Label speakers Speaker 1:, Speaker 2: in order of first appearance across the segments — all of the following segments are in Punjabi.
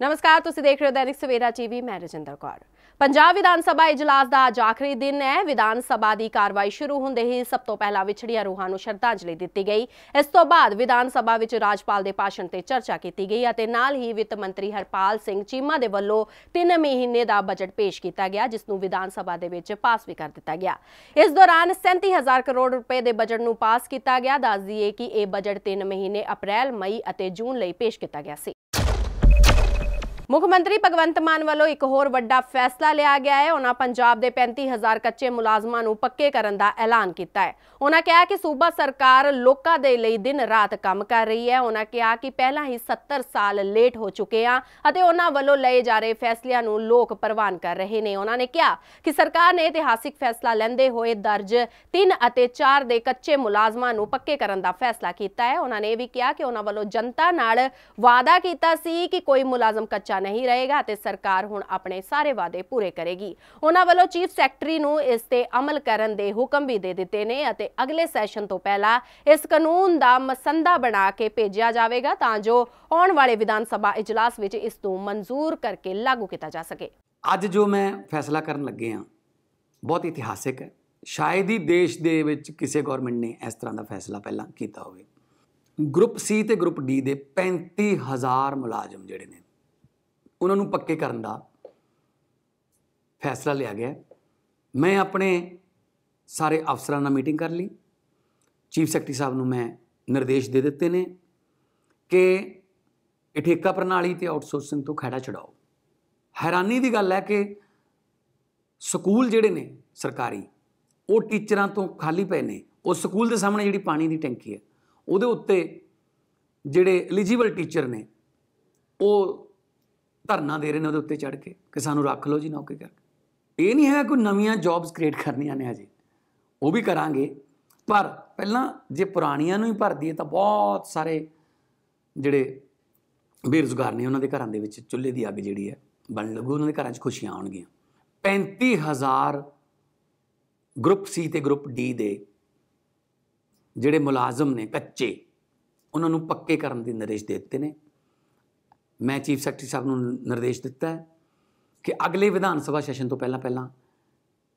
Speaker 1: ਨਮਸਕਾਰ, ਤੁਸੀਂ ਦੇਖ ਰਹੇ ਹੋ ਦੈਨਿਕ ਸਵੇਰਾ ਟੀਵੀ, ਮੈਂ ਰਜਿੰਦਰ ਕੌਰ। ਪੰਜਾਬ ਵਿਧਾਨ ਸਭਾ ਇਜਲਾਸ ਦਾ ਅੱਜ ਆਖਰੀ ਦਿਨ ਹੈ। ਵਿਧਾਨ ਸਭਾ ਦੀ ਕਾਰਵਾਈ ਸ਼ੁਰੂ ਹੁੰਦੇ ਹੀ ਸਭ ਤੋਂ ਪਹਿਲਾਂ ਵਿਛੜੀਆਂ ਰੂਹਾਂ ਨੂੰ ਸ਼ਰਧਾਂਜਲੀ ਦਿੱਤੀ ਗਈ। ਇਸ ਤੋਂ ਬਾਅਦ ਵਿਧਾਨ ਸਭਾ ਵਿੱਚ ਰਾਜਪਾਲ ਦੇ ਭਾਸ਼ਣ ਤੇ ਚਰਚਾ ਕੀਤੀ ਗਈ ਅਤੇ ਨਾਲ ਹੀ ਵਿੱਤ ਮੰਤਰੀ ਹਰਪਾਲ ਸਿੰਘ ਚੀਮਾ ਦੇ ਵੱਲੋਂ 3 ਮਹੀਨੇ ਦਾ ਬਜਟ ਪੇਸ਼ ਕੀਤਾ ਗਿਆ, ਜਿਸ ਨੂੰ ਵਿਧਾਨ ਸਭਾ ਦੇ ਵਿੱਚ ਪਾਸ ਵੀ ਕਰ ਦਿੱਤਾ ਗਿਆ। ਇਸ ਦੌਰਾਨ 37000 ਕਰੋੜ ਰੁਪਏ ਦੇ ਬਜਟ ਨੂੰ ਪਾਸ ਕੀਤਾ ਗਿਆ। ਦੱਸ ਦਈਏ ਕਿ ਇਹ ਬਜਟ 3 ਮਹੀਨੇ ਅਪ੍ਰੈਲ, ਮਈ ਅਤੇ ਜੂਨ ਲਈ ਪੇਸ਼ ਕੀਤਾ ਗਿਆ ਸੀ। ਮੁੱਖ ਮੰਤਰੀ ਭਗਵੰਤ ਮਾਨ ਵੱਲੋਂ ਇੱਕ ਹੋਰ ਵੱਡਾ ਫੈਸਲਾ ਲਿਆ ਗਿਆ ਹੈ। ਉਹਨਾਂ ਪੰਜਾਬ ਦੇ 35000 ਕੱਚੇ ਮੁਲਾਜ਼ਮਾਂ ਨੂੰ ਪੱਕੇ ਕਰਨ ਦਾ ਐਲਾਨ ਕੀਤਾ ਹੈ। ਉਹਨਾਂ ਕਿਹਾ ਕਿ ਸੂਬਾ ਸਰਕਾਰ ਲੋਕਾਂ ਦੇ ਲਈ ਦਿਨ ਰਾਤ ਕੰਮ ਕਰ ਰਹੀ ਹੈ। ਉਹਨਾਂ ਕਿਹਾ ਕਿ ਪਹਿਲਾਂ ਹੀ 70 ਸਾਲ ਲੇਟ ਹੋ ਚੁੱਕੇ ਆ ਅਤੇ ਉਹਨਾਂ ਵੱਲੋਂ ਲਏ ਜਾ ਰਹੇ ਫੈਸਲਿਆਂ ਨੂੰ ਲੋਕ ਪ੍ਰਵਾਨ ਕਰ ਰਹੇ ਨੇ। ਉਹਨਾਂ ਨੇ ਕਿਹਾ ਕਿ ਸਰਕਾਰ ਨੇ ਇਤਿਹਾਸਿਕ ਫੈਸਲਾ ਲੈਂਦੇ ਹੋਏ ਦਰਜ 3 ਅਤੇ 4 ਦੇ ਕੱਚੇ ਮੁਲਾਜ਼ਮਾਂ ਨੂੰ ਪੱਕੇ ਕਰਨ ਦਾ ਫੈਸਲਾ ਕੀਤਾ ਹੈ। ਉਹਨਾਂ ਨੇ ਇਹ ਵੀ ਕਿਹਾ ਕਿ ਉਹਨਾਂ ਵੱਲੋਂ ਜਨਤਾ ਨਾਲ ਵਾਅਦਾ ਕੀਤਾ ਸੀ ਕਿ ਕੋਈ ਮੁਲਾਜ਼ਮ ਕੱਚਾ ਨਹੀਂ ਰਹੇਗਾ ਤੇ ਸਰਕਾਰ ਹੁਣ ਆਪਣੇ ਸਾਰੇ ਵਾਅਦੇ ਪੂਰੇ ਕਰੇਗੀ। ਉਹਨਾਂ ਵੱਲੋਂ ਚੀਫ ਸੈਕਟਰੀ ਨੂੰ ਇਸ ਤੇ ਅਮਲ ਕਰਨ ਦੇ ਹੁਕਮ ਵੀ ਦੇ ਦਿੱਤੇ ਨੇ ਅਤੇ ਅਗਲੇ ਸੈਸ਼ਨ ਤੋਂ ਪਹਿਲਾਂ ਇਸ ਕਾਨੂੰਨ ਦਾ ਮਸੰਦਾ ਬਣਾ ਕੇ ਭੇਜਿਆ ਜਾਵੇਗਾ ਤਾਂ ਜੋ ਆਉਣ ਵਾਲੇ ਵਿਧਾਨ ਸਭਾ ਇਜਲਾਸ ਵਿੱਚ ਇਸ ਨੂੰ ਮਨਜ਼ੂਰ ਕਰਕੇ ਲਾਗੂ ਕੀਤਾ ਜਾ ਸਕੇ।
Speaker 2: ਅੱਜ ਜੋ ਮੈਂ ਫੈਸਲਾ ਕਰਨ ਲੱਗੇ ਹਾਂ, ਬਹੁਤ ਇਤਿਹਾਸਿਕ ਹੈ। ਸ਼ਾਇਦ ਹੀ ਦੇਸ਼ ਦੇ ਵਿੱਚ ਕਿਸੇ ਗਵਰਨਮੈਂਟ ਨੇ ਇਸ ਤਰ੍ਹਾਂ ਦਾ ਫੈਸਲਾ ਪਹਿਲਾਂ ਕੀਤਾ ਹੋਵੇ। ਗਰੁੱਪ ਸੀ ਤੇ ਗਰੁੱਪ ਡੀ ਦੇ 35000 ਮੁਲਾਜ਼ਮ ਜਿਹੜੇ ਨੇ ਉਹਨਾਂ ਨੂੰ ਪੱਕੇ ਕਰਨ ਦਾ ਫੈਸਲਾ ਲਿਆ ਗਿਆ। ਮੈਂ ਆਪਣੇ ਸਾਰੇ ਅਫਸਰਾਂ ਨਾਲ ਮੀਟਿੰਗ ਕਰ ਲਈ। ਚੀਫ ਸੈਕਟਰੀ ਸਾਹਿਬ ਨੂੰ ਮੈਂ ਨਿਰਦੇਸ਼ ਦੇ ਦਿੱਤੇ ਨੇ ਕਿ ਇਹ ਠੇਕਾ ਪ੍ਰਣਾਲੀ ਤੇ ਆਊਟਸੋਰਸਿੰਗ ਤੋਂ ਖੜਾ ਛਡਾਓ। ਹੈਰਾਨੀ ਦੀ ਗੱਲ ਹੈ ਕਿ ਸਕੂਲ ਜਿਹੜੇ ਨੇ ਸਰਕਾਰੀ, ਉਹ ਟੀਚਰਾਂ ਤੋਂ ਖਾਲੀ ਪਏ ਨੇ। ਉਹ ਸਕੂਲ ਦੇ ਸਾਹਮਣੇ ਜਿਹੜੀ ਪਾਣੀ ਦੀ ਟੈਂਕੀ ਹੈ, ਉਹਦੇ ਉੱਤੇ ਜਿਹੜੇ ਐਲੀਜੀਬਲ ਟੀਚਰ ਨੇ, ਉਹ ਧਰਨਾ ਦੇ ਰਹੇ ਨੇ ਉਹਦੇ ਉੱਤੇ ਚੜ ਕੇ ਕਿ ਸਾਨੂੰ ਰੱਖ ਲਓ ਜੀ ਨੌਕਰੀ ਕਰਕੇ। ਇਹ ਨਹੀਂ ਹੈਗਾ ਕੋਈ ਨਵੀਆਂ ਜੌਬਸ ਕ੍ਰੀਏਟ ਕਰਨੀਆਂ ਨੇ ਹਜੇ। ਉਹ ਵੀ ਕਰਾਂਗੇ। ਪਰ ਪਹਿਲਾਂ ਜੇ ਪੁਰਾਣੀਆਂ ਨੂੰ ਹੀ ਭਰ ਦਈਏ ਤਾਂ ਬਹੁਤ ਸਾਰੇ ਜਿਹੜੇ ਬੇਰੁਜ਼ਗਾਰ ਨੇ ਉਹਨਾਂ ਦੇ ਘਰਾਂ ਦੇ ਵਿੱਚ ਚੁੱਲ੍ਹੇ ਦੀ ਅੱਗ ਜਿਹੜੀ ਹੈ ਬਣ ਲੱਗੂ, ਉਹਨਾਂ ਦੇ ਘਰਾਂ 'ਚ ਖੁਸ਼ੀਆਂ ਆਉਣਗੀਆਂ। 35000 ਗਰੁੱਪ ਸੀ ਤੇ ਗਰੁੱਪ ਡੀ ਦੇ ਜਿਹੜੇ ਮੁਲਾਜ਼ਮ ਨੇ ਕੱਚੇ, ਉਹਨਾਂ ਨੂੰ ਪੱਕੇ ਕਰਨ ਦੇ ਨਿਰਦੇਸ਼ ਦੇ ਦਿੱਤੇ ਨੇ। ਮੈਂ ਚੀਫ ਸੈਕਟਰੀ ਸਾਹਿਬ ਨੂੰ ਨਿਰਦੇਸ਼ ਦਿੱਤਾ ਹੈ ਕਿ ਅਗਲੇ ਵਿਧਾਨ ਸਭਾ ਸੈਸ਼ਨ ਤੋਂ ਪਹਿਲਾਂ ਪਹਿਲਾਂ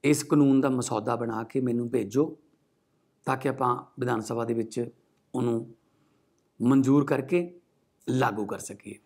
Speaker 2: ਇਸ ਕਾਨੂੰਨ ਦਾ ਮਸੌਦਾ ਬਣਾ ਕੇ ਮੈਨੂੰ ਭੇਜੋ ਤਾਂ ਕਿ ਆਪਾਂ ਵਿਧਾਨ ਸਭਾ ਦੇ ਵਿੱਚ ਉਹਨੂੰ ਮਨਜ਼ੂਰ ਕਰਕੇ ਲਾਗੂ ਕਰ ਸਕੀਏ।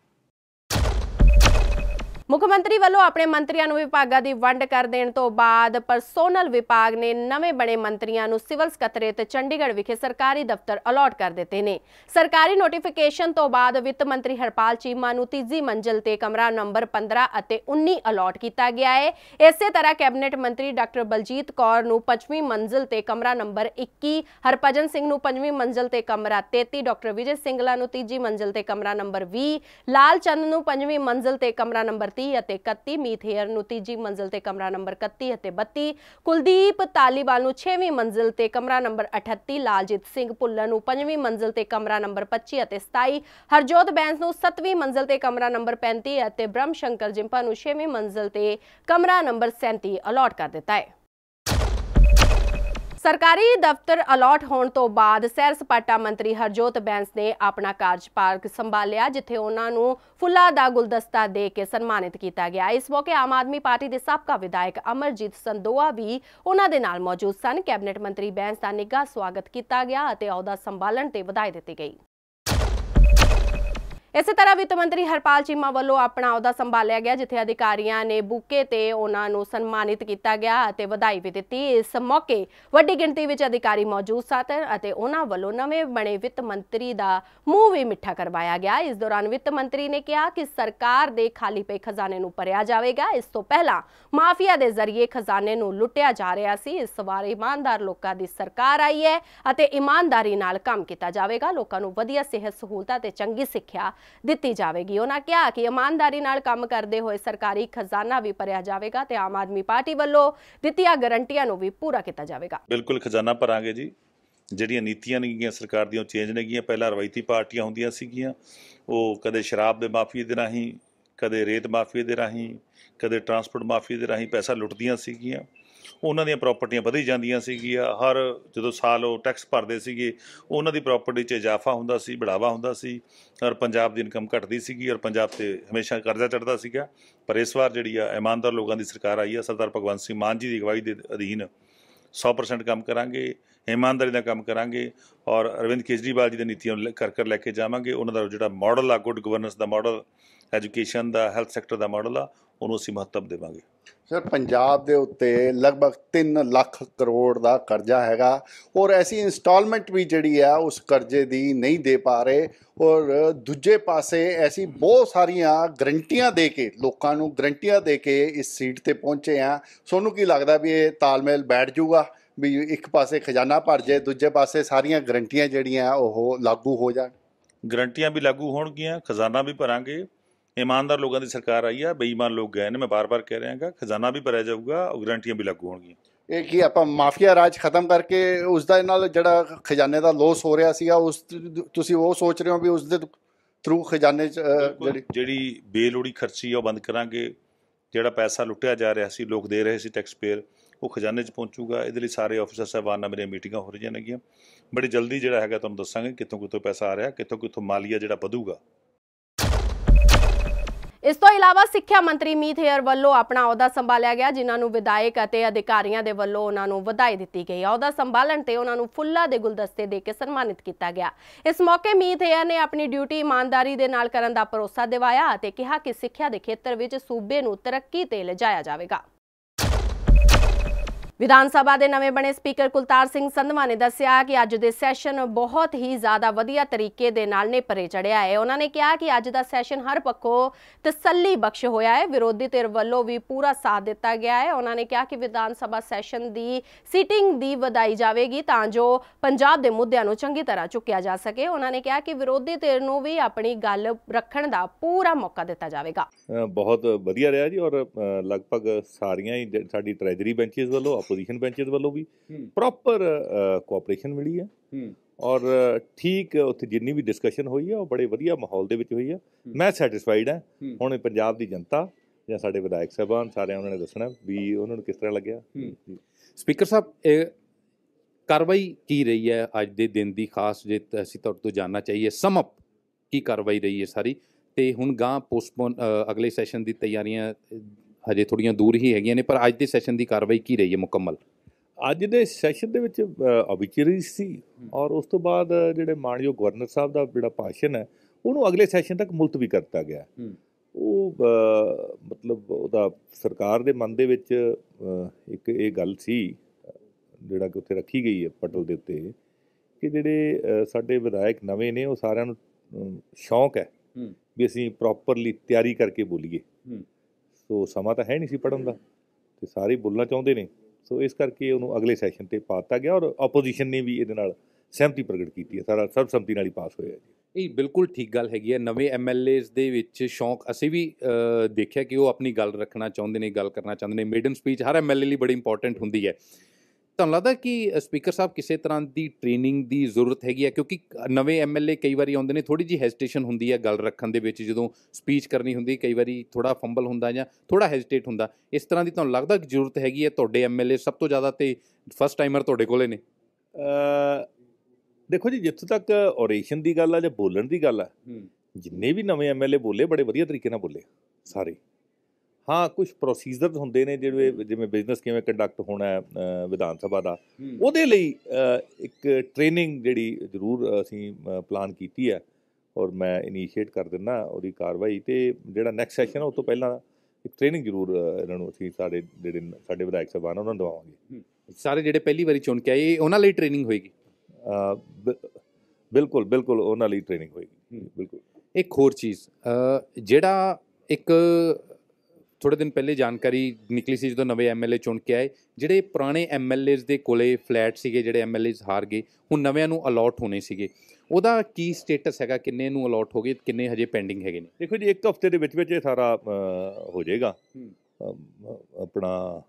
Speaker 1: ਮੁੱਖ ਮੰਤਰੀ ਵੱਲੋਂ ਆਪਣੇ ਮੰਤਰੀਆਂ ਨੂੰ ਵਿਭਾਗਾਂ ਦੀ ਵੰਡ ਕਰ ਦੇਣ ਤੋਂ ਬਾਅਦ ਪਰਸੋਨਲ ਵਿਭਾਗ ਨੇ ਨਵੇਂ ਬਣੇ ਮੰਤਰੀਆਂ ਨੂੰ ਸਿਵਲ ਸਕੱਤਰੇਤ ਚੰਡੀਗੜ੍ਹ ਵਿਖੇ ਸਰਕਾਰੀ ਦਫ਼ਤਰ ਅਲਾਟ ਕਰ ਦਿੱਤੇ ਨੇ। ਸਰਕਾਰੀ ਨੋਟੀਫਿਕੇਸ਼ਨ ਤੋਂ ਬਾਅਦ ਵਿੱਤ ਮੰਤਰੀ ਹਰਪਾਲ ਚੀਮਾ ਨੂੰ ਤੀਜੀ ਮੰਜ਼ਲ ਤੇ ਕਮਰਾ ਨੰਬਰ 15 ਅਤੇ 19 ਅਲਾਟ ਕੀਤਾ ਗਿਆ ਹੈ ਇਸੇ ਤਰ੍ਹਾਂ ਕੈਬਨਿਟ ਮੰਤਰੀ ਡਾਕਟਰ ਬਲਜੀਤ ਕੌਰ ਨੂੰ ਪੰਜਵੀਂ ਮੰਜ਼ਲ ਤੇ ਕਮਰਾ ਨੰਬਰ 21 ਹਰਪਜਨ ਸਿੰਘ ਨੂੰ ਪੰਜਵੀਂ ਮੰਜ਼ਲ ਤੇ ਕਮਰਾ 33 ਡਾਕਟਰ ਵਿਜੇ ਸਿੰਗਲਾ ਨੂੰ ਤੀਜੀ ਮੰਜ਼ਲ ਤੇ ਕਮਰਾ ਨੰਬਰ 20 ਲਾਲ ਚੰਦ ਨੂੰ ਪੰਜਵੀਂ ਮੰਜ਼ਲ ਤੇ ਕਮਰਾ ਨੰਬਰ 30 ਅਤੇ 31 ਮੀਤ ਨੂੰ ਤੀਜੀ ਮੰਜ਼ਲ ਤੇ ਕਮਰਾ ਨੰਬਰ 31 ਅਤੇ 32 ਕੁਲਦੀਪ ਤਾਲੀਵਾਲ ਨੂੰ 6ਵੀਂ ਮੰਜ਼ਲ ਤੇ ਕਮਰਾ ਨੰਬਰ 38 ਲਾਲਜੀਤ ਸਿੰਘ ਭੁੱਲਰ ਨੂੰ 5ਵੀਂ ਮੰਜ਼ਲ ਤੇ ਕਮਰਾ ਨੰਬਰ 25 ਅਤੇ 27 ਹਰਜੋਤ ਬੈਂਸ ਨੂੰ 7ਵੀਂ ਮੰਜ਼ਲ ਤੇ ਕਮਰਾ ਨੰਬਰ 35 ਅਤੇ ਬ੍ਰਹਮ ਸ਼ੰਕਰ ਜਿੰਪਾ ਨੂੰ 6ਵੀਂ ਮੰਜ਼ਲ ਤੇ ਕਮਰਾ ਨੰਬਰ 37 ਅਲਾਟ ਕਰ ਦਿੱਤਾ ਹੈ। ਸਰਕਾਰੀ ਦਫ਼ਤਰ ਅਲਾਟ ਹੋਣ ਤੋਂ ਬਾਅਦ ਸੈਰ ਸਪਾਟਾ ਮੰਤਰੀ ਹਰਜੋਤ ਬੈਂਸ ਨੇ ਆਪਣਾ ਕਾਰਜਪਾਲ ਸੰਭਾਲਿਆ, ਜਿੱਥੇ ਉਹਨਾਂ ਨੂੰ ਫੁੱਲਾਂ ਦਾ ਗੁਲਦਸਤਾ ਦੇ ਕੇ ਸਨਮਾਨਿਤ ਕੀਤਾ ਗਿਆ। ਇਸ ਮੌਕੇ ਆਮ ਆਦਮੀ ਪਾਰਟੀ ਦੇ ਸਾਬਕਾ ਵਿਧਾਇਕ ਅਮਰਜੀਤ ਸੰਦੋਆ ਵੀ ਉਹਨਾਂ ਦੇ ਨਾਲ ਮੌਜੂਦ ਸਨ। ਕੈਬਨਿਟ ਮੰਤਰੀ ਬੈਂਸ ਦਾ ਨਿੱਘਾ ਸਵਾਗਤ ਕੀਤਾ ਗਿਆ ਅਤੇ ਅਹੁਦਾ ਸੰਭਾਲਣ ਤੇ ਵਧਾਈ ਦਿੱਤੀ ਗਈ। ਇਸੇ ਤਰ੍ਹਾਂ ਵਿੱਤ ਮੰਤਰੀ ਹਰਪਾਲ ਚੀਮਾ ਵੱਲੋਂ ਆਪਣਾ ਅਹੁਦਾ ਸੰਭਾਲਿਆ ਗਿਆ, ਜਿੱਥੇ ਅਧਿਕਾਰੀਆਂ ਨੇ ਬੂਕੇ ਤੇ ਉਹਨਾਂ ਨੂੰ ਸਨਮਾਨਿਤ ਕੀਤਾ ਗਿਆ ਅਤੇ ਵਧਾਈ ਵੀ ਦਿੱਤੀ। ਇਸ ਮੌਕੇ ਵੱਡੀ ਗਿਣਤੀ ਵਿੱਚ ਅਧਿਕਾਰੀ ਮੌਜੂਦ ਸਨ ਅਤੇ ਉਹਨਾਂ ਵੱਲੋਂ ਨਵੇਂ ਬਣੇ ਵਿੱਤ ਮੰਤਰੀ ਦਾ ਮੂੰਹ ਵੀ ਮਿੱਠਾ ਕਰਵਾਇਆ ਗਿਆ। ਇਸ ਦੌਰਾਨ ਵਿੱਤ ਮੰਤਰੀ ਨੇ ਕਿਹਾ ਕਿ ਸਰਕਾਰ ਦੇ ਖਾਲੀ ਪਏ ਖਜ਼ਾਨੇ ਨੂੰ ਭਰਿਆ ਜਾਵੇਗਾ। ਇਸ ਤੋਂ ਪਹਿਲਾਂ ਮਾਫੀਆ ਦੇ ਜ਼ਰੀਏ ਖਜ਼ਾਨੇ ਨੂੰ ਲੁੱਟਿਆ ਜਾ ਰਿਹਾ ਸੀ। ਇਸ ਵਾਰ ਇਮਾਨਦਾਰ ਲੋਕਾਂ ਦੀ ਸਰਕਾਰ ਆਈ ਹੈ ਅਤੇ ਇਮਾਨਦਾਰੀ ਨਾਲ ਕੰਮ ਕੀਤਾ ਜਾਵੇਗਾ। ਲੋਕਾਂ ਨੂੰ ਵਧੀਆ ਸਿਹਤ ਸਹੂਲਤਾਂ ਤੇ ਚੰਗੀ ਸਿੱਖਿਆ ਦਿੱਤੀ ਜਾਵੇਗੀ। ਉਹਨਾਂ ਕਿਹਾ ਕਿ ਇਮਾਨਦਾਰੀ ਨਾਲ ਕੰਮ ਕਰਦੇ ਹੋਏ ਸਰਕਾਰੀ ਖਜ਼ਾਨਾ ਵੀ ਭਰਿਆ ਜਾਵੇਗਾ ਤੇ ਆਮ ਆਦਮੀ ਪਾਰਟੀ ਵੱਲੋਂ ਦਿੱਤੀਆਂ ਗਰੰਟੀਆਂ ਨੂੰ ਵੀ ਪੂਰਾ ਕੀਤਾ ਜਾਵੇਗਾ।
Speaker 3: ਬਿਲਕੁਲ ਖਜ਼ਾਨਾ ਭਰਾਂਗੇ ਜੀ। ਜਿਹੜੀਆਂ ਨੀਤੀਆਂ ਨੇਗੀਆਂ ਸਰਕਾਰ ਦੀਆਂ ਚੇਂਜ ਨੇਗੀਆਂ ਪਹਿਲਾਂ ਰਵਾਇਤੀ ਪਾਰਟੀਆਂ ਹੁੰਦੀਆਂ ਸੀਗੀਆਂ। ਉਹ ਕਦੇ ਸ਼ਰਾਬ ਦੇ ਮਾਫੀਏ ਦੇ ਰਾਹੀਂ, ਕਦੇ ਰੇਤ ਮਾਫੀਏ ਦੇ ਰਾਹੀਂ, ਕਦੇ ਟਰਾਂਸਪੋਰਟ ਮਾਫੀਏ ਦੇ ਰਾਹੀਂ ਪੈਸਾ ਲੁੱਟਦੀਆਂ ਸੀਗੀਆਂ। ਉਹਨਾਂ ਦੀਆਂ ਪ੍ਰਾਪਰਟੀਆਂ ਵਧੀ ਜਾਂਦੀਆਂ ਸੀਗੀਆਂ। ਹਰ ਜਦੋਂ ਸਾਲ ਉਹ ਟੈਕਸ ਭਰਦੇ ਸੀਗੇ, ਉਹਨਾਂ ਦੀ ਪ੍ਰਾਪਰਟੀ 'ਚ ਇਜ਼ਾਫਾ ਹੁੰਦਾ ਸੀ, ਬੜਾਵਾ ਹੁੰਦਾ ਸੀ। ਔਰ ਪੰਜਾਬ ਦੀ ਇਨਕਮ ਘਟਦੀ ਸੀਗੀ ਔਰ ਪੰਜਾਬ ਤੇ ਹਮੇਸ਼ਾ ਕਰਜ਼ਾ ਚੜਦਾ ਸੀਗਾ। ਪਰ ਇਸ ਵਾਰ ਜਿਹੜੀ ਆ ਇਮਾਨਦਾਰ ਲੋਕਾਂ ਦੀ ਸਰਕਾਰ ਆਈ ਆ, ਸਰਦਾਰ ਭਗਵੰਤ ਸਿੰਘ ਮਾਨ ਜੀ ਦੀ ਅਗਵਾਈ ਦੇ ਅਧੀਨ 100% ਕੰਮ ਕਰਾਂਗੇ, ਇਮਾਨਦਾਰੀ ਦਾ ਕੰਮ ਕਰਾਂਗੇ ਔਰ ਅਰਵਿੰਦ ਕੇਜਰੀਵਾਲ ਜੀ ਦੀ ਨੀਤੀਆਂ ਨੂੰ ਲੈ- ਕਰ ਕਰ ਲੈ ਕੇ ਜਾਵਾਂਗੇ। ਉਹਨਾਂ ਦਾ ਜਿਹੜਾ ਮਾਡਲ ਆ ਗੁੱਡ ਗਵਰਨੈਂਸ ਦਾ ਮਾਡਲ ਐਜੂਕੇਸ਼ਨ ਦਾ ਹੈਲਥ ਸੈਕਟਰ ਦਾ ਮਾਡਲ ਆ ਉਹਨੂੰ ਅਸੀਂ ਮਹੱਤਵ ਦੇਵਾਂਗੇ।
Speaker 4: ਸਰ ਪੰਜਾਬ ਦੇ ਉੱਤੇ ਲਗਭਗ 3 ਲੱਖ ਕਰੋੜ ਦਾ ਕਰਜ਼ਾ ਹੈਗਾ ਔਰ ਐਸੀ ਇਨਸਟਾਲਮੈਂਟ ਵੀ ਜਿਹੜੀ ਆ ਉਸ ਕਰਜ਼ੇ ਦੀ ਨਹੀਂ ਦੇ ਪਾ ਰਹੇ ਔਰ ਦੂਜੇ ਪਾਸੇ ਐਸੀ ਬਹੁਤ ਸਾਰੀਆਂ ਗਰੰਟੀਆਂ ਦੇ ਕੇ ਲੋਕਾਂ ਨੂੰ ਗਰੰਟੀਆਂ ਦੇ ਕੇ ਇਸ ਸੀਟ ਤੇ ਪਹੁੰਚੇ ਆ। ਤੁਹਾਨੂੰ ਕੀ ਲੱਗਦਾ ਵੀ ਇਹ ਤਾਲਮੇਲ ਬੈਠ ਜਾਊਗਾ ਵੀ ਇੱਕ ਪਾਸੇ ਖਜ਼ਾਨਾ ਭਰ ਜੇ ਦੂਜੇ ਪਾਸੇ ਸਾਰੀਆਂ ਗਰੰਟੀਆਂ ਜਿਹੜੀਆਂ ਉਹ ਲਾਗੂ ਹੋ ਜਾਣ?
Speaker 3: ਗਰੰਟੀਆਂ ਵੀ ਲਾਗੂ ਹੋਣਗੀਆਂ ਖਜ਼ਾਨਾ ਵੀ ਭਰਾਂਗੇ। ਇਮਾਨਦਾਰ ਲੋਕਾਂ ਦੀ ਸਰਕਾਰ ਆਈ ਆ ਬੇਈਮਾਨ ਲੋਕ ਗਏ ਨੇ ਮੈਂ ਬਾਰ-ਬਾਰ ਕਹਿ ਰਿਹਾ ਹਾਂ ਖਜ਼ਾਨਾ ਵੀ ਭਰਿਆ ਜਾਊਗਾ ਔਰ ਗਰੰਟੀਆਂ ਵੀ ਲਾਗੂ ਹੋਣਗੀਆਂ।
Speaker 4: ਇਹ ਕੀ ਆਪਾਂ ਮਾਫੀਆ ਰਾਜ ਖਤਮ ਕਰਕੇ ਉਸ ਦਾ ਨਾਲ ਜਿਹੜਾ ਖਜ਼ਾਨੇ ਦਾ ਲੋਸ ਹੋ ਰਿਹਾ ਸੀਗਾ ਉਸ ਤੁਸੀਂ ਉਹ ਸੋਚ ਰਹੇ ਹੋ ਵੀ ਉਸ ਦੇ ਥਰੂ ਖਜ਼ਾਨੇ ਚ ਜਿਹੜੀ
Speaker 3: ਜਿਹੜੀ ਬੇਲੋੜੀ ਖਰਚੀ ਆ ਉਹ ਬੰਦ ਕਰਾਂਗੇ। ਜਿਹੜਾ ਪੈਸਾ ਲੁੱਟਿਆ ਜਾ ਰਿਹਾ ਸੀ ਲੋਕ ਦੇ ਰਹੇ ਸੀ ਟੈਕਸ ਪੇਅਰ ਉਹ ਖਜ਼ਾਨੇ 'ਚ ਪਹੁੰਚੂਗਾ। ਇਹਦੇ ਲਈ ਸਾਰੇ ਆਫੀਸਰ ਸਾਹਿਬਾਨ ਨਾਲ ਮੇਰੀਆਂ ਮੀਟਿੰਗਾਂ ਹੋ ਰਹੀਆਂ ਨੇਗੀਆਂ। ਬੜੀ ਜਲਦੀ ਜਿਹੜਾ ਹੈਗਾ ਤੁਹਾਨੂੰ ਦੱਸਾਂਗੇ ਕਿੱਥੋਂ ਕਿੱਥੋਂ ਪੈਸਾ ਆ ਰਿਹਾ ਕਿੱਥੋਂ ਕਿੱਥੋਂ ਮਾਲੀਆ ਜਿਹੜਾ ਵਧੂਗਾ।
Speaker 1: ਇਸ ਤੋਂ ਇਲਾਵਾ ਸਿੱਖਿਆ ਮੰਤਰੀ ਮੀਤ ਹੇਅਰ ਵੱਲੋਂ ਆਪਣਾ ਅਹੁਦਾ ਸੰਭਾਲਿਆ ਗਿਆ, ਜਿਨ੍ਹਾਂ ਨੂੰ ਵਿਧਾਇਕ ਅਤੇ ਅਧਿਕਾਰੀਆਂ ਦੇ ਵੱਲੋਂ ਉਹਨਾਂ ਨੂੰ ਵਧਾਈ ਦਿੱਤੀ ਗਈ। ਅਹੁਦਾ ਸੰਭਾਲਣ ਤੇ ਉਹਨਾਂ ਨੂੰ ਫੁੱਲਾਂ ਦੇ ਗੁਲਦਸਤੇ ਦੇ ਕੇ ਸਨਮਾਨਿਤ ਕੀਤਾ ਗਿਆ। ਇਸ ਮੌਕੇ ਮੀਤ ਹੇਅਰ ਨੇ ਆਪਣੀ ਡਿਊਟੀ ਇਮਾਨਦਾਰੀ ਦੇ ਨਾਲ ਕਰਨ ਦਾ ਭਰੋਸਾ ਦਿਵਾਇਆ ਅਤੇ ਕਿਹਾ ਕਿ ਸਿੱਖਿਆ ਦੇ ਖੇਤਰ ਵਿੱਚ ਸੂਬੇ ਨੂੰ ਤਰੱਕੀ ਤੇ ਲਿਜਾਇਆ ਜਾਵੇਗਾ। ਵਿਧਾਨ ਸਭਾ ਦੇ ਨਵੇਂ ਬਣੇ ਸਪੀਕਰ ਕੁਲਤਾਰ ਸਿੰਘ ਸੰਧਵਾ ਨੇ ਦੱਸਿਆ ਕਿ ਅੱਜ ਦੇ ਸੈਸ਼ਨ ਬਹੁਤ ਹੀ ਜ਼ਿਆਦਾ ਵਧੀਆ ਤਰੀਕੇ ਦੇ ਨਾਲ ਨੇਪਰੇ ਚੜਿਆ ਹੈ। ਉਹਨਾਂ ਨੇ ਕਿਹਾ ਕਿ ਅੱਜ ਦਾ ਸੈਸ਼ਨ ਹਰ ਪੱਖੋਂ ਤਸੱਲੀ ਬਖਸ਼ ਹੋਇਆ ਹੈ। ਵਿਰੋਧੀ ਧਿਰ ਵੱਲੋਂ ਵੀ ਪੂਰਾ ਸਾਥ ਦਿੱਤਾ ਗਿਆ ਹੈ। ਉਹਨਾਂ ਨੇ ਕਿਹਾ ਕਿ ਵਿਧਾਨ ਸਭਾ ਸੈਸ਼ਨ ਦੀ ਸੀਟਿੰਗ ਦੀ ਵਧਾਈ ਜਾਵੇਗੀ ਤਾਂ ਜੋ ਪੰਜਾਬ ਦੇ ਮੁੱਦਿਆਂ ਨੂੰ ਚੰਗੀ ਤਰ੍ਹਾਂ ਚੁੱਕਿਆ ਜਾ ਸਕੇ। ਉਹਨਾਂ ਨੇ ਕਿਹਾ ਕਿ ਵਿਰੋਧੀ ਧਿਰ ਨੂੰ ਵੀ ਆਪਣੀ ਗੱਲ ਰੱਖਣ ਦਾ ਪੂਰਾ ਮੌਕਾ ਦਿੱਤਾ ਜਾਵੇਗਾ।
Speaker 5: ਬਹੁਤ ਵਧੀਆ ਰਿਹਾ ਜੀ ਔਰ ਲਗਭਗ ਸਾਰੀਆਂ ਹੀ ਸਾਡੀ ਟ੍ਰੈਜਰੀ ਬੈਂਚਸ ਵੱਲੋਂ ਆਪੋਜੀਸ਼ਨ ਬੈਂਚਸ ਵੱਲੋਂ ਵੀ ਪ੍ਰੋਪਰ ਕੋਆਪਰੇਸ਼ਨ ਮਿਲੀ ਹੈ। ਔਰ ਠੀਕ ਉੱਥੇ ਜਿੰਨੀ ਵੀ ਡਿਸਕਸ਼ਨ ਹੋਈ ਹੈ ਉਹ ਬੜੇ ਵਧੀਆ ਮਾਹੌਲ ਦੇ ਵਿੱਚ ਹੋਈ ਹੈ। ਮੈਂ ਸੈਟੀਸਫਾਈਡ ਹਾਂ। ਹੁਣ ਪੰਜਾਬ ਦੀ ਜਨਤਾ ਜਾਂ ਸਾਡੇ ਵਿਧਾਇਕ ਸਾਹਿਬਾਨ ਸਾਰਿਆਂ ਉਹਨਾਂ ਨੇ ਦੱਸਣਾ ਵੀ ਉਹਨਾਂ ਨੂੰ ਕਿਸ ਤਰ੍ਹਾਂ ਲੱਗਿਆ।
Speaker 6: ਸਪੀਕਰ ਸਾਹਿਬ ਇਹ ਕਾਰਵਾਈ ਕੀ ਰਹੀ ਹੈ ਅੱਜ ਦੇ ਦਿਨ ਦੀ? ਖਾਸ ਜੇ ਅਸੀਂ ਤੁਹਾਡੇ ਤੋਂ ਜਾਨਣਾ ਚਾਹੀਏ ਸਮ ਅਪ ਕੀ ਕਾਰਵਾਈ ਰਹੀ ਹੈ ਸਾਰੀ? ਤੇ ਹੁਣ ਗਾਂ ਪੋਸਟਪੋਨ ਅਗਲੇ ਸੈਸ਼ਨ ਦੀ ਤਿਆਰੀਆਂ ਹਜੇ ਥੋੜੀਆਂ ਦੂਰ ਹੀ ਹੈਗੀਆਂ ਨੇ ਪਰ ਅੱਜ ਦੇ ਸੈਸ਼ਨ ਦੀ ਕਾਰਵਾਈ ਕੀ ਰਹੀ ਹੈ ਮੁਕੰਮਲ
Speaker 5: ਅੱਜ ਦੇ ਸੈਸ਼ਨ ਦੇ ਵਿੱਚ ਆਬਿਚਰੀ ਸੀ ਔਰ ਉਸ ਤੋਂ ਬਾਅਦ ਜਿਹੜੇ ਮਾਨਯੋਗ ਗਵਰਨਰ ਸਾਹਿਬ ਦਾ ਜਿਹੜਾ ਭਾਸ਼ਣ ਹੈ ਉਹਨੂੰ ਅਗਲੇ ਸੈਸ਼ਨ ਤੱਕ ਮੁਲਤਵੀ ਕਰ ਦਿੱਤਾ ਗਿਆ। ਉਹ ਮਤਲਬ ਉਹਦਾ ਸਰਕਾਰ ਦੇ ਮਨ ਦੇ ਵਿੱਚ ਇੱਕ ਇਹ ਗੱਲ ਸੀ ਜਿਹੜਾ ਕਿ ਉੱਥੇ ਰੱਖੀ ਗਈ ਹੈ ਪਟਲ ਦੇ ਉੱਤੇ ਕਿ ਜਿਹੜੇ ਸਾਡੇ ਵਿਧਾਇਕ ਨਵੇਂ ਨੇ ਉਹ ਸਾਰਿਆਂ ਨੂੰ ਸ਼ੌਂਕ ਹੈ। ਵੀ ਅਸੀਂ ਪ੍ਰੋਪਰਲੀ ਤਿਆਰੀ ਕਰਕੇ ਬੋਲੀਏ। ਸੋ ਸਮਾਂ ਤਾਂ ਹੈ ਨਹੀਂ ਸੀ ਪੜਨ ਦਾ ਤੇ ਸਾਰੇ ਬੋਲਣਾ ਚਾਹੁੰਦੇ ਨੇ। ਸੋ ਇਸ ਕਰਕੇ ਉਹਨੂੰ ਅਗਲੇ ਸੈਸ਼ਨ ਤੇ ਪਾਤਾ ਗਿਆ ਔਰ ਆਪੋਜੀਸ਼ਨ ਨੇ ਵੀ ਇਹਦੇ ਨਾਲ ਸਹਿਮਤੀ ਪ੍ਰਗਟ ਕੀਤੀ ਹੈ। ਸਾਰਾ ਸਰਬਸੰਮਤੀ ਨਾਲ ਹੀ ਪਾਸ ਹੋਇਆ ਜੀ।
Speaker 6: ਇਹ ਬਿਲਕੁਲ ਠੀਕ ਗੱਲ ਹੈਗੀ ਹੈ। ਨਵੇਂ ਐਮਐਲਏਸ ਦੇ ਵਿੱਚ ਸ਼ੌਂਕ ਅਸੀਂ ਵੀ ਦੇਖਿਆ ਕਿ ਉਹ ਆਪਣੀ ਗੱਲ ਰੱਖਣਾ ਚਾਹੁੰਦੇ ਨੇ, ਗੱਲ ਕਰਨਾ ਚਾਹੁੰਦੇ ਨੇ। ਮੇਡਨ ਸਪੀਚ ਹਰ ਐਮਐਲਏ ਲਈ ਬੜੀ ਇੰਪੋਰਟੈਂਟ ਹੁੰਦੀ ਹੈ। ਤੁਹਾਨੂੰ ਲੱਗਦਾ ਕਿ ਸਪੀਕਰ ਸਾਹਿਬ ਕਿਸੇ ਤਰ੍ਹਾਂ ਦੀ ਟ੍ਰੇਨਿੰਗ ਦੀ ਜ਼ਰੂਰਤ ਹੈਗੀ ਹੈ ਕਿਉਂਕਿ ਨਵੇਂ ਐਮਐਲਏ ਕਈ ਵਾਰੀ ਆਉਂਦੇ ਨੇ ਥੋੜੀ ਜੀ ਹੈਜ਼ਿਟੇਸ਼ਨ ਹੁੰਦੀ ਹੈ ਗੱਲ ਰੱਖਣ ਦੇ ਵਿੱਚ ਜਦੋਂ ਸਪੀਚ ਕਰਨੀ ਹੁੰਦੀ ਕਈ ਵਾਰੀ ਥੋੜਾ ਫੰਬਲ ਹੁੰਦਾ ਜਾਂ ਥੋੜਾ ਹੈਜ਼ਿਟੇਟ ਹੁੰਦਾ। ਇਸ ਤਰ੍ਹਾਂ ਦੀ ਤੁਹਾਨੂੰ ਲੱਗਦਾ ਕਿ ਜ਼ਰੂਰਤ ਹੈਗੀ ਹੈ ਤੁਹਾਡੇ ਐਮਐਲਏ ਸਭ ਤੋਂ ਜ਼ਿਆਦਾ ਤੇ ਫਸਟ ਟਾਈਮਰ ਤੁਹਾਡੇ ਕੋਲੇ ਨੇ?
Speaker 5: ਦੇਖੋ ਜੀ ਜਿੱਥੋਂ ਤੱਕ ਓਰੇਸ਼ਨ ਦੀ ਗੱਲ ਆ ਜਾਂ ਬੋਲਣ ਦੀ ਗੱਲ ਆ ਜਿੰਨੇ ਵੀ ਨਵੇਂ ਐਮਐਲਏ ਬੋਲੇ ਬੜੇ ਵਧੀਆ ਤਰੀਕੇ ਨਾਲ ਬੋਲੇ ਸਾਰੇ। ਹਾਂ ਕੁਝ ਪ੍ਰੋਸੀਜਰਸ ਹੁੰਦੇ ਨੇ ਜਿਹੜੇ ਜਿਵੇਂ ਬਿਜ਼ਨਸ ਕਿਵੇਂ ਕੰਡਕਟ ਹੋਣਾ ਹੈ ਵਿਧਾਨ ਸਭਾ ਦਾ। ਉਹਦੇ ਲਈ ਇੱਕ ਟ੍ਰੇਨਿੰਗ ਜਿਹੜੀ ਜ਼ਰੂਰ ਅਸੀਂ ਪਲਾਨ ਕੀਤੀ ਹੈ ਔਰ ਮੈਂ ਇਨੀਸ਼ੀਏਟ ਕਰ ਦਿੰਦਾ ਉਹਦੀ ਕਾਰਵਾਈ ਤੇ ਜਿਹੜਾ ਨੈਕਸਟ ਸੈਸ਼ਨ ਹੈ ਉਸ ਤੋਂ ਪਹਿਲਾਂ ਇੱਕ ਟ੍ਰੇਨਿੰਗ ਜ਼ਰੂਰ ਇਹਨਾਂ ਨੂੰ ਅਸੀਂ ਸਾਡੇ ਜਿਹੜੇ ਸਾਡੇ ਵਿਧਾਇਕ ਸਭਾ ਉਹਨਾਂ ਨੂੰ ਦਵਾਵਾਂਗੇ।
Speaker 6: ਸਾਰੇ ਜਿਹੜੇ ਪਹਿਲੀ ਵਾਰੀ ਚੁਣ ਕੇ ਆਏ ਉਹਨਾਂ ਲਈ ਟ੍ਰੇਨਿੰਗ ਹੋਏਗੀ?
Speaker 5: ਬਿਲਕੁਲ ਬਿਲਕੁਲ ਉਹਨਾਂ ਲਈ ਟ੍ਰੇਨਿੰਗ ਹੋਏਗੀ। ਬਿਲਕੁਲ।
Speaker 6: ਇੱਕ ਹੋਰ ਚੀਜ਼ ਜਿਹੜਾ ਇੱਕ ਥੋੜੇ ਦਿਨ ਪਹਿਲੇ ਜਾਣਕਾਰੀ ਨਿਕਲੀ ਸੀ ਜਦੋਂ ਨਵੇਂ ਐਮਐਲਏ ਚੁਣ ਕੇ ਆਏ। ਜਿਹੜੇ ਪੁਰਾਣੇ ਐਮਐਲਏਸ ਦੇ ਕੋਲੇ ਫਲੈਟ ਸੀਗੇ ਜਿਹੜੇ ਐਮਐਲਏਸ ਹਾਰ ਗਏ ਹੁਣ ਨਵਿਆਂ ਨੂੰ ਅਲਾਟ ਹੋਣੇ ਸੀਗੇ। ਉਹਦਾ ਕੀ ਸਟੇਟਸ ਹੈਗਾ ਕਿੰਨੇ ਨੂੰ ਅਲਾਟ ਹੋ ਗਏ ਕਿੰਨੇ ਹਜੇ ਪੈਂਡਿੰਗ ਹੈਗੇ ਨੇ?
Speaker 5: ਦੇਖੋ ਜੀ ਇੱਕ ਹਫ਼ਤੇ ਦੇ ਵਿੱਚ ਵਿੱਚ ਇਹ ਸਾਰਾ ਹੋ ਜਾਏਗਾ। ਆਪਣਾ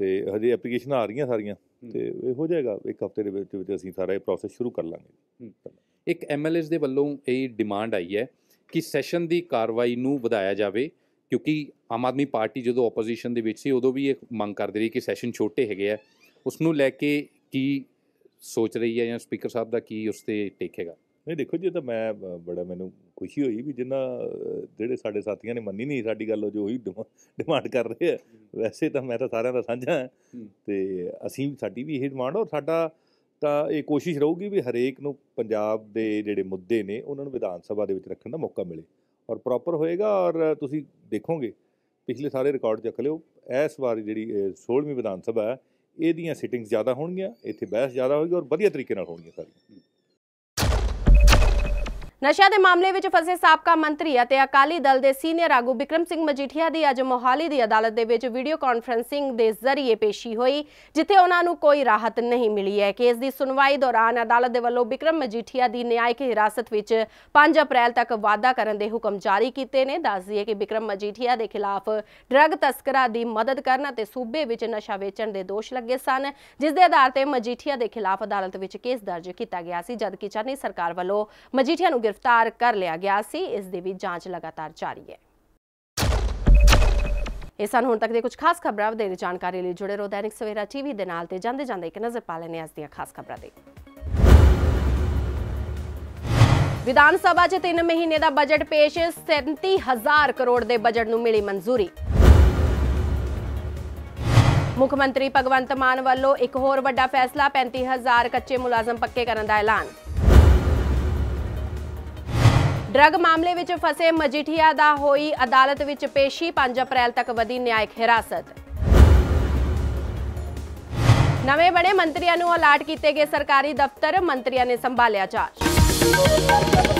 Speaker 5: ਤੇ ਹਜੇ ਐਪਲੀਕੇਸ਼ਨ ਆ ਰਹੀਆਂ ਸਾਰੀਆਂ। ਤੇ ਇਹ ਹੋ ਜਾਏਗਾ। ਇੱਕ ਹਫ਼ਤੇ ਦੇ ਵਿੱਚ ਵਿੱਚ ਅਸੀਂ ਸਾਰਾ ਇਹ ਪ੍ਰੋਸੈਸ ਸ਼ੁਰੂ ਕਰ ਲਾਂਗੇ।
Speaker 6: ਇੱਕ ਐਮਐਲਏਸ ਦੇ ਵੱਲੋਂ ਇਹ ਡਿਮਾਂਡ ਆਈ ਹੈ ਕਿ ਸੈਸ਼ਨ ਦੀ ਕਾਰਵਾਈ ਨੂੰ ਵਧਾਇਆ ਜਾਵੇ। ਕਿਉਂਕਿ ਆਮ ਆਦਮੀ ਪਾਰਟੀ ਜਦੋਂ ਆਪੋਜੀਸ਼ਨ ਦੇ ਵਿੱਚ ਸੀ ਉਦੋਂ ਵੀ ਇਹ ਮੰਗ ਕਰਦੀ ਰਹੀ ਕਿ ਸੈਸ਼ਨ ਛੋਟੇ ਹੈਗੇ ਆ। ਉਸ ਨੂੰ ਲੈ ਕੇ ਕੀ ਸੋਚ ਰਹੀ ਹੈ ਜਾਂ ਸਪੀਕਰ ਸਾਹਿਬ ਦਾ ਕੀ ਉਸ ਤੇ ਟੇਕ ਹੈਗਾ?
Speaker 5: ਨਹੀਂ ਦੇਖੋ ਜੀ ਤਾਂ ਮੈਂ ਬੜਾ ਮੈਨੂੰ ਖੁਸ਼ੀ ਹੋਈ ਵੀ ਜਿੰਨਾ ਜਿਹੜੇ ਸਾਡੇ ਸਾਥੀਆਂ ਨੇ ਮੰਨੀ ਨਹੀਂ ਸਾਡੀ ਗੱਲ ਉਹ ਜੋ ਉਹੀ ਡਿਮਾਂਡ ਕਰ ਰਹੇ ਆ। ਵੈਸੇ ਤਾਂ ਮੈਂ ਤਾਂ ਸਾਰਿਆਂ ਦਾ ਸਾਂਝਾ ਹਾਂ।
Speaker 6: ਹੂੰ।
Speaker 5: ਤੇ ਅਸੀਂ ਸਾਡੀ ਵੀ ਇਹ ਡਿਮਾਂਡ ਔਰ ਸਾਡਾ ਤਾਂ ਇਹ ਕੋਸ਼ਿਸ਼ ਰਹੂਗੀ ਵੀ ਹਰੇਕ ਨੂੰ ਪੰਜਾਬ ਦੇ ਜਿਹੜੇ ਮੁੱਦੇ ਨੇ ਉਹਨਾਂ ਨੂੰ ਵਿਧਾਨ ਸਭਾ ਦੇ ਵਿੱਚ ਰੱਖਣ ਦਾ ਮੌਕਾ ਮਿਲੇ। ਔਰ ਪ੍ਰੋਪਰ ਹੋਏਗਾ ਔਰ ਤੁਸੀਂ ਦੇਖੋਗੇ ਪਿਛਲੇ ਸਾਰੇ ਰਿਕਾਰਡ ਚੱਕ ਲਿਓ ਇਸ ਵਾਰ ਜਿਹੜੀ ਅਹ, 16ਵੀਂ ਵਿਧਾਨ ਸਭਾ ਹੈ ਇਹਦੀਆਂ ਸਿਟਿੰਗਸ ਜ਼ਿਆਦਾ ਹੋਣਗੀਆਂ ਇੱਥੇ ਬਹਿਸ ਜ਼ਿਆਦਾ ਹੋਏਗੀ ਔਰ ਵਧੀਆ ਤਰੀਕੇ ਨਾਲ ਹੋਣਗੀਆਂ ਸਾਰੀਆਂ।
Speaker 1: ਨਸ਼ਾ ਦੇ ਮਾਮਲੇ ਵਿੱਚ ਫਸੇ ਸਾਬਕਾ ਮੰਤਰੀ ਅਤੇ ਅਕਾਲੀ ਦਲ ਦੇ ਸੀਨੀਅਰ ਆਗੂ ਬਿਕਰਮ ਸਿੰਘ ਮਜੀਠੀਆ ਦੀ ਅੱਜ ਮੋਹਾਲੀ ਦੀ ਅਦਾਲਤ ਦੇ ਵਿੱਚ ਵੀਡੀਓ ਕਾਨਫਰੰਸਿੰਗ ਦੇ ਜ਼ਰੀਏ ਪੇਸ਼ੀ ਹੋਈ, ਜਿੱਥੇ ਉਹਨਾਂ ਨੂੰ ਕੋਈ ਰਾਹਤ ਨਹੀਂ ਮਿਲੀ ਹੈ। ਕੇਸ ਦੀ ਸੁਣਵਾਈ ਦੌਰਾਨ ਅਦਾਲਤ ਦੇ ਵੱਲੋਂ ਬਿਕਰਮ ਮਜੀਠੀਆ ਦੀ ਨਿਆਇਕ ਹਿਰਾਸਤ ਵਿੱਚ 5 ਅਪ੍ਰੈਲ ਤੱਕ ਵਾਅਦਾ ਕਰਨ ਦੇ ਹੁਕਮ ਜਾਰੀ ਕੀਤੇ ਨੇ। ਦੱਸ ਦਈਏ ਕਿ ਬਿਕਰਮ ਮਜੀਠੀਆ ਦੇ ਖਿਲਾਫ ਡਰੱਗ ਤਸਕਰਾਂ ਦੀ ਮਦਦ ਕਰਨ ਅਤੇ ਸੂਬੇ ਵਿੱਚ ਨਸ਼ਾ ਵੇਚਣ ਦੇ ਦੋਸ਼ ਲੱਗੇ ਸਨ, ਜਿਸ ਦੇ ਆਧਾਰ ਤੇ ਮਜੀਠੀਆ ਦੇ ਖਿਲਾਫ ਅਦਾਲਤ ਵਿੱਚ ਕੇਸ ਦਰਜ ਕੀਤਾ ਗਿਆ ਸੀ, ਜਦਕਿ ਚੰਨੀ ਸਰਕਾਰ ਵੱਲੋਂ ਮਜੀਠੀਆ ਨੂੰ ਗ੍ਰਿਫਤਾਰ ਕਰ ਲਿਆ ਗਿਆ ਸੀ, ਇਸ ਦੀ ਵੀ ਜਾਂਚ ਲਗਾਤਾਰ ਜਾਰੀ ਹੈ। ਇਹ ਸਨ ਹੁਣ ਤੱਕ ਦੇ ਕੁਝ ਖਾਸ ਖਬਰਾਂ, ਵਧੇਰੇ ਜਾਣਕਾਰੀ ਲਈ ਜੁੜੇ ਰਹੋ ਦੈਨਿਕ ਸਵੇਰਾ ਟੀਵੀ ਦੇ ਨਾਲ ਤੇ ਜਾਂਦੇ ਜਾਂਦੇ ਇੱਕ ਨਜ਼ਰ ਪਾ ਲੈਣੇ ਅੱਜ ਦੀਆਂ ਖਾਸ ਖਬਰਾਂ ਦੇ। ਵਿਧਾਨ ਸਭਾ 'ਚ 3 ਮਹੀਨੇ ਦਾ ਬਜਟ ਪੇਸ਼ 37000 ਕਰੋੜ ਦੇ ਬਜਟ ਨੂੰ ਮਿਲੀ ਮਨਜ਼ੂਰੀ। ਮੁੱਖ ਮੰਤਰੀ ਭਗਵੰਤ ਮਾਨ ਵੱਲੋਂ ਇੱਕ ਹੋਰ ਵੱਡਾ ਫੈਸਲਾ 35000 ਕੱਚੇ ਮੁਲਾਜ਼ਮ ਪੱਕੇ ਕਰਨ ਦਾ ਐਲਾਨ। ਡਰੱਗ ਮਾਮਲੇ ਵਿੱਚ ਫਸੇ ਮਜੀਠੀਆ ਦਾ ਹੋਈ ਅਦਾਲਤ ਵਿੱਚ ਪੇਸ਼ੀ 5 ਅਪ੍ਰੈਲ ਤੱਕ ਵਧੀ ਨਿਆਇਕ ਹਿਰਾਸਤ। ਨਵੇਂ ਬਣੇ ਮੰਤਰੀਆਂ ਨੂੰ ਅਲਾਟ ਕੀਤੇ ਗਏ ਸਰਕਾਰੀ ਦਫ਼ਤਰ ਮੰਤਰੀਆਂ ਨੇ ਸੰਭਾਲਿਆ ਚਾਰਜ।